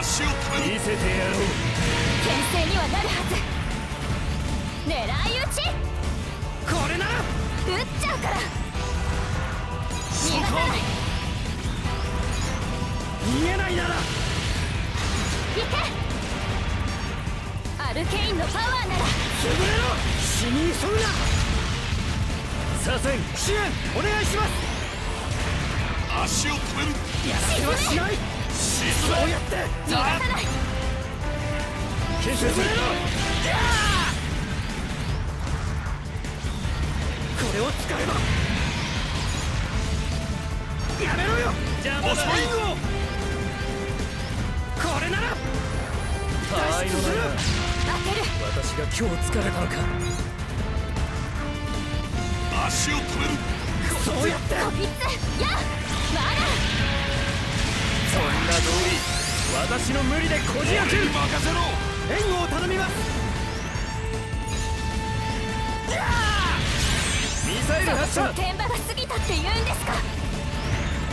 足を止め見せてやろう牽制にはなるはず。狙い撃ちこれなら撃っちゃうから逃がさない逃げないなら行けアルケインのパワーなら潰れろ死に急ぐな左遷支援お願いします足を止めるやらせはしないそうやって逃がさない建設潰れろこれを使えばやめろよ邪魔だ遅い援護これならたわいのないな当てる私が今日疲れたのか足を止めるそうやってコピッツやまだそんな私の無理でこじ開ける。任せろ。援護を頼みます。ミサイル発射。が過ぎたって言うんですか？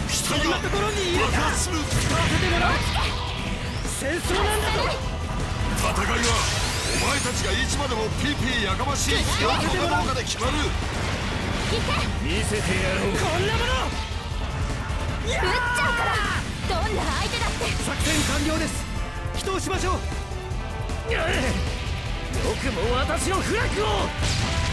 機体が。こんなところにいる爆かせてもら。う戦争なんだぞ。戦いはお前たちがいつまでもピーピーやかましい。強盗かどう。かで決まる見せてやろう。こんなもの。撃っちゃうから。どんな相手だ作戦完了です。祈祷しましょう。よくも私のフラッグを。